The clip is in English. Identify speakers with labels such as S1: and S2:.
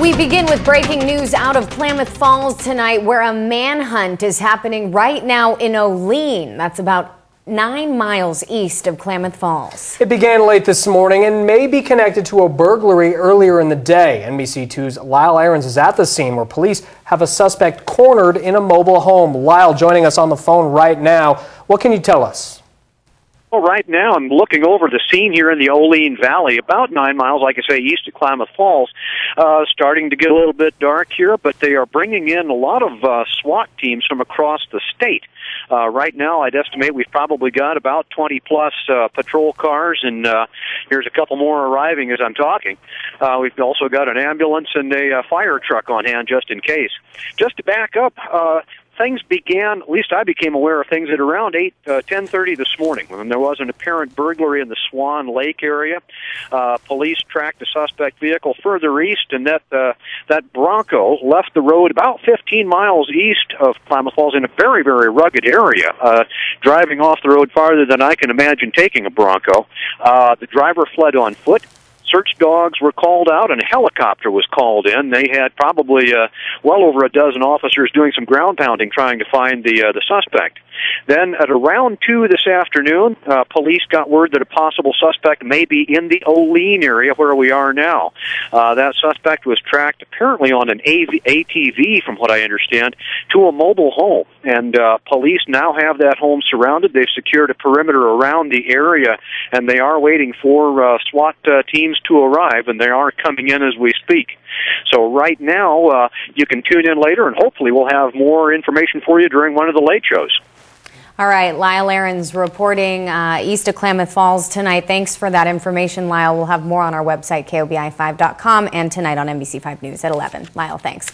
S1: We begin with breaking news out of Klamath Falls tonight, where a manhunt is happening right now in Olene. That's about nine miles east of Klamath Falls.
S2: It began late this morning and may be connected to a burglary earlier in the day. NBC2's Lyle Ahrens is at the scene where police have a suspect cornered in a mobile home. Lyle joining us on the phone right now. What can you tell us?
S3: Well, right now I'm looking over the scene here in the Olene Valley, about nine miles, like I say, east of Klamath Falls. Uh, starting to get a little bit dark here, but they are bringing in a lot of uh, SWAT teams from across the state. Uh, right now, I'd estimate we've probably got about 20 plus uh, patrol cars, and uh, here's a couple more arriving as I'm talking. Uh, we've also got an ambulance and a uh, fire truck on hand just in case. Just to back up, uh, things began, at least I became aware of things at around 8, uh, 10.30 this morning when there was an apparent burglary in the Swan Lake area. Uh, police tracked a suspect vehicle further east and that, uh, that Bronco left the road about 15 miles east of Klamath Falls in a very, very rugged area, uh, driving off the road farther than I can imagine taking a Bronco. Uh, the driver fled on foot search dogs were called out and a helicopter was called in. They had probably uh, well over a dozen officers doing some ground pounding trying to find the uh, the suspect. Then at around 2 this afternoon, uh, police got word that a possible suspect may be in the Olene area where we are now. Uh, that suspect was tracked apparently on an AV- ATV, from what I understand, to a mobile home. And uh, police now have that home surrounded. They've secured a perimeter around the area, and they are waiting for uh, SWAT uh, teams to arrive, and they are coming in as we speak. So right now, uh, you can tune in later, and hopefully we'll have more information for you during one of the late shows.
S1: All right, Lyle Ahrens reporting uh, east of Klamath Falls tonight. Thanks for that information, Lyle. We'll have more on our website, KOBI5.com, and tonight on NBC5 News at 11. Lyle, thanks.